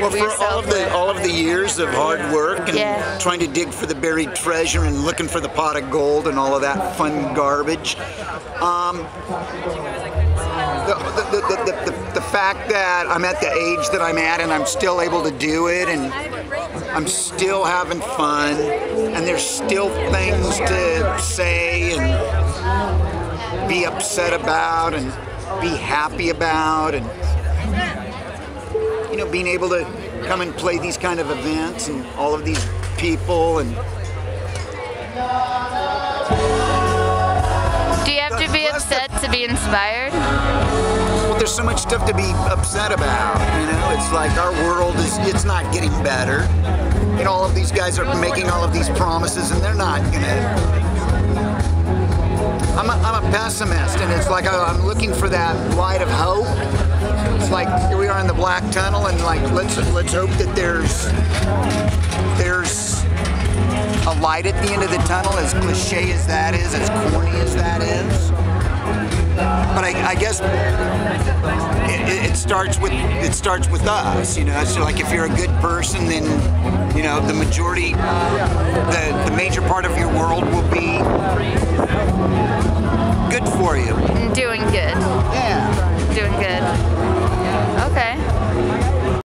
Well, for all of the all of the years of hard work and Yeah. trying to dig for the buried treasure and looking for the pot of gold and all of that fun garbage, um, the, the, the, the, fact that I'm at the age that I'm at and I'm still able to do it and I'm still having fun and there's still things to say and be upset about and be happy about and being able to come and play these kind of events and all of these people and Do you have to be upset to be inspired? well there's so much stuff to be upset about you know it's like our world is it's not getting better and all of these guys are making all of these promises and they're not gonna Pessimist and it's like I- I'm looking for that light of hope. It's like here we are in the black tunnel and like let's let's hope that there's there's a light at the end of the tunnel as cliche as that is as corny as that is. But I, I guess it, it- it starts with it starts with us you know? So like if you're a good person then you know the majority the the major part of your world will be Doing good. Yeah. Doing good. Okay.